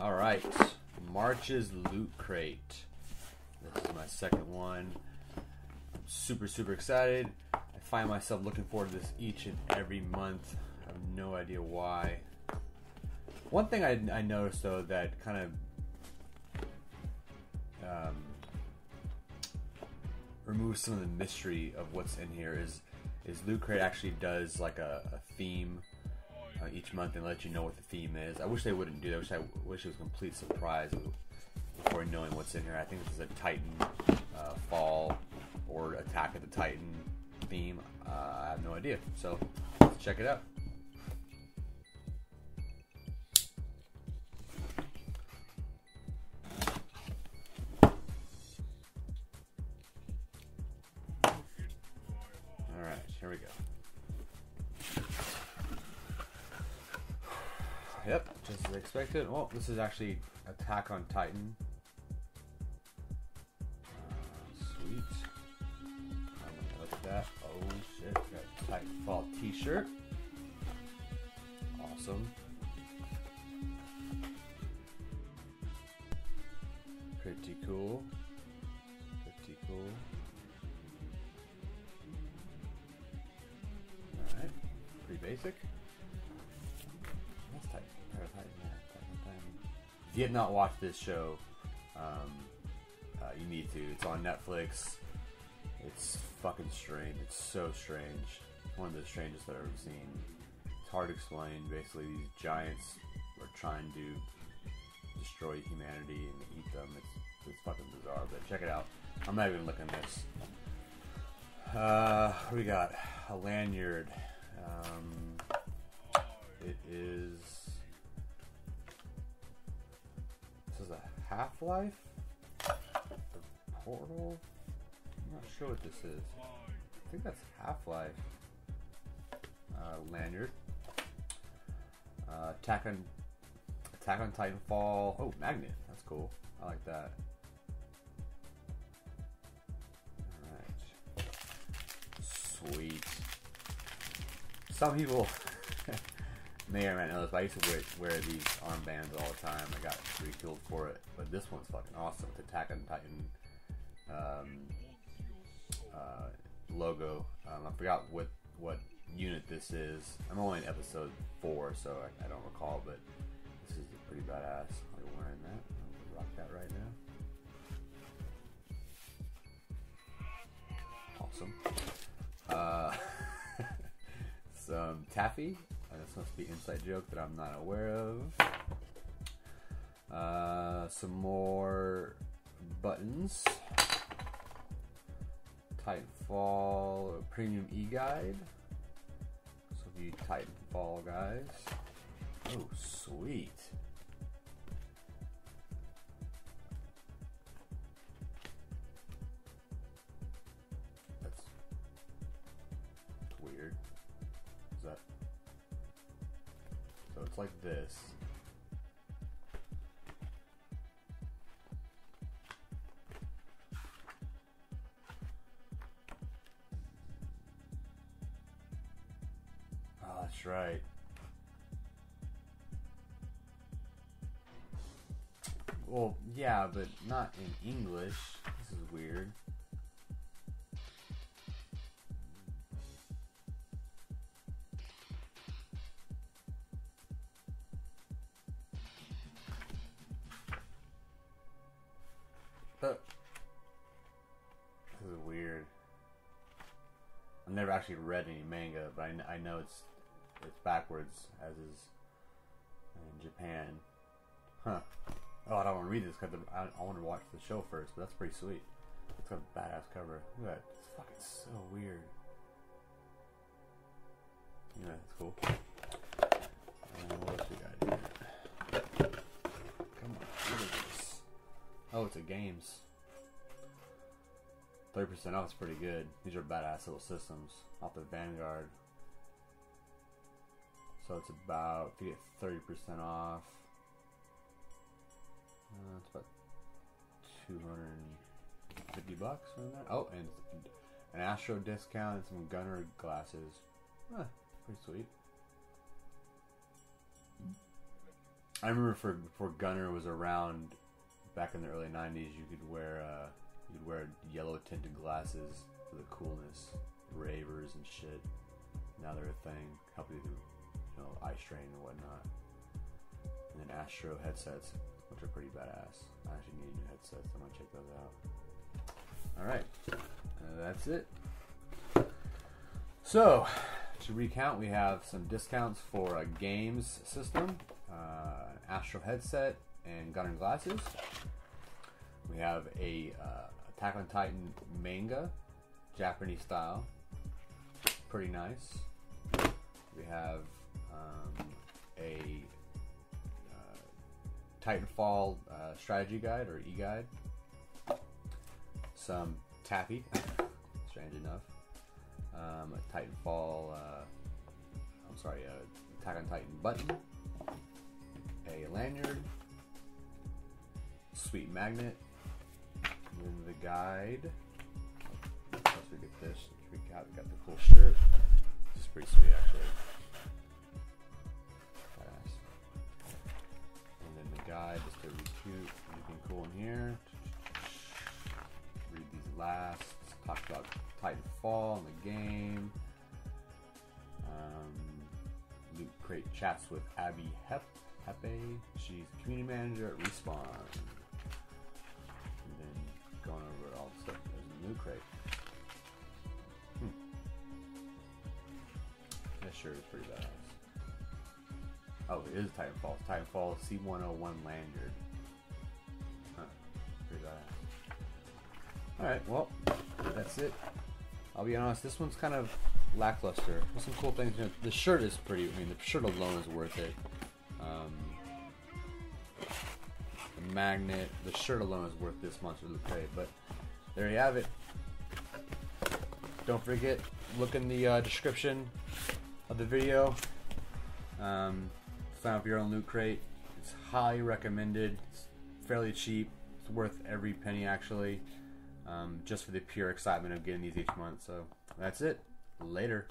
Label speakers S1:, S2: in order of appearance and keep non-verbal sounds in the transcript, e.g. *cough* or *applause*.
S1: All right, March's Loot Crate. This is my second one. I'm super, super excited. I find myself looking forward to this each and every month. I have no idea why. One thing I, I noticed though that kind of um, removes some of the mystery of what's in here is is Loot Crate actually does like a, a theme each month and let you know what the theme is. I wish they wouldn't do that. I wish I wish it was a complete surprise before knowing what's in here. I think this is a Titan uh, Fall or Attack of the Titan theme. Uh, I have no idea. So let's check it out. Yep, just as expected. Oh, this is actually Attack on Titan. Uh, sweet. Look at that. Oh shit, got Titanfall t-shirt. Awesome. Pretty cool. Pretty cool. Alright. Pretty basic. You have not watched this show, um, uh, you need to. It's on Netflix. It's fucking strange. It's so strange. One of the strangest that I've ever seen. It's hard to explain. Basically, these giants are trying to destroy humanity and eat them. It's, it's fucking bizarre, but check it out. I'm not even looking at this. Uh, we got? A lanyard. Um, it is. This is a Half Life? The Portal? I'm not sure what this is. I think that's Half Life. Uh, lanyard. Uh, Attack on Attack on Titanfall. Oh, magnet. That's cool. I like that. Alright. Sweet. Some people *laughs* may or may not know this, but I used to wear, wear these armbands all the time. I got ridiculed for it, but this one's fucking awesome. The Attack on Titan um, uh, logo. Um, I forgot what what unit this is. I'm only in episode four, so I, I don't recall, but this is pretty badass. I'm wearing that. I'm rock that right now. Awesome. Uh, *laughs* some taffy. Must be inside joke that I'm not aware of. Uh, some more buttons. Titanfall Premium E Guide. So you Titanfall guys. Oh, sweet. Like this. Oh, that's right. Well, yeah, but not in English. This is weird. This is weird. I've never actually read any manga, but I, I know it's it's backwards as is in Japan. Huh. Oh, I don't want to read this because I, I want to watch the show first, but that's pretty sweet. It's got a badass cover. Look at that. It's fucking so weird. Yeah, that's cool. What else we got Oh, it's a games. 30% off is pretty good. These are badass little systems off the Vanguard. So it's about, if you get 30% off, uh, it's about 250 bucks for that. Oh, and an Astro discount and some Gunnar glasses. Huh, pretty sweet. I remember for before Gunnar was around back in the early '90s, you could wear uh, you'd wear yellow tinted glasses for the coolness, ravers and shit. Now they're a thing, help you through you know eye strain and whatnot. And then Astro headsets, which are pretty badass. I actually need new headsets. I'm gonna check those out. All right, uh, that's it. So, to recount, we have some discounts for a games system, uh, Astro headset, and Gunnar glasses. We have a uh, Attack on Titan manga, Japanese style, pretty nice. We have um, a uh, Titanfall uh, strategy guide or e-guide, some taffy, *laughs* strange enough, um, a Titanfall, uh, I'm sorry, a Attack on Titan button, a lanyard, sweet magnet, and then the guide. Let's we get this. We got, we got the cool shirt. This is pretty sweet, actually. And then the guide, just to cute. Anything cool in here? Read these last. Talk about Titanfall and the game. Um, Loot Crate chats with Abbie Hep. Heppe. She's community manager at Respawn. Loot Crate. Hmm. That shirt is pretty badass. Oh, it is Titanfall. Titanfall C101 lanyard. Huh. Pretty badass. Alright, well, that's it. I'll be honest, this one's kind of lackluster. There's some cool things. The shirt is pretty. I mean, the shirt alone is worth it. Um, the magnet, the shirt alone is worth this much of the pay. But there you have it. Don't forget, look in the uh, description of the video. Um, sign up your own loot crate. It's highly recommended. It's fairly cheap. It's worth every penny actually. Um, just for the pure excitement of getting these each month. So that's it. Later.